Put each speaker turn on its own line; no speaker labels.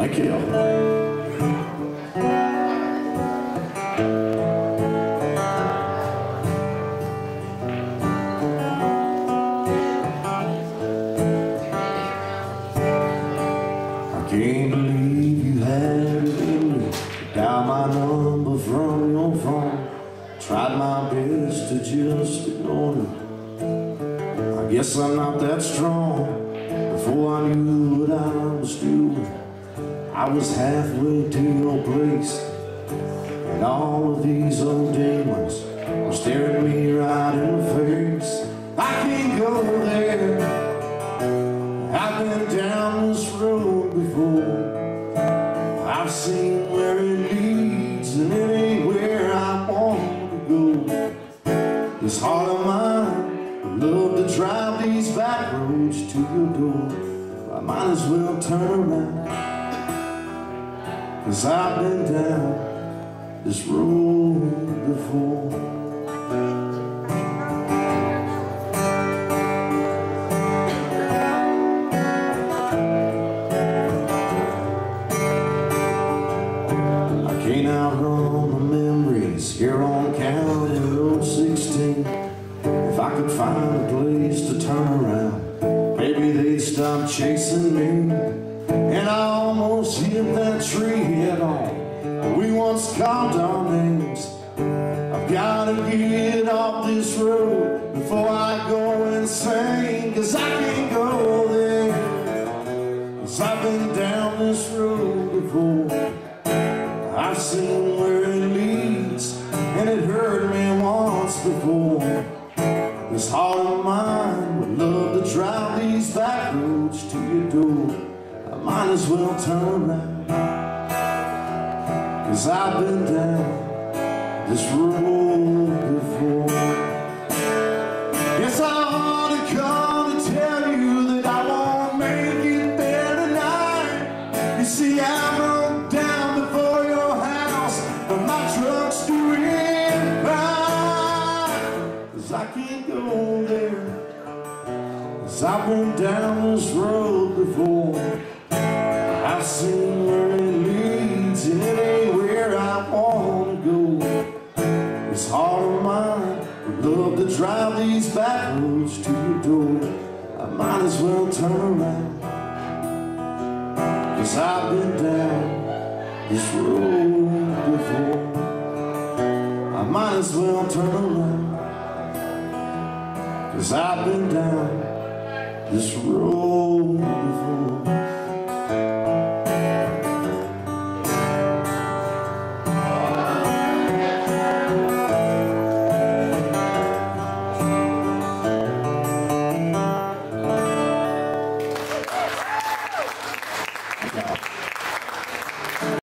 You. I can't believe you had it in me. Dial my number from your phone. Tried my best to just ignore it. I guess I'm not that strong. Before I knew what I was doing, I was halfway to your place. And all of these old demons were staring me right in the face. I can't go there. I've been down this road before. I've seen where it leads, and it ain't where I want to go. This heart of mine love to drive these back roads to your door. I might as well turn around, cause I've been down this road before. I can't outrun the memories here on County Road 16. If I could find a place to turn around, maybe they'd stop chasing me. Almost hit that tree head on. We once called our names. I've gotta get off this road before I go insane. Cause I can't go there. Cause I've been down this road before. I've seen where it leads, and it hurt me once before. This heart of mine would love to drive these back roads to your door. Might as well turn around, cause I've been down this road before. Yes, I ought to come to tell you that I won't make it there tonight. You see, I broke down before your house, but my truck's doing fine. Cause I can't go there. Cause I've been down this road before. Where it leads, and it ain't where I wanna go. This heart of mine would love to drive these back roads to your door. I might as well turn around. Cause I've been down this road before. I might as well turn around. Cause I've been down this road.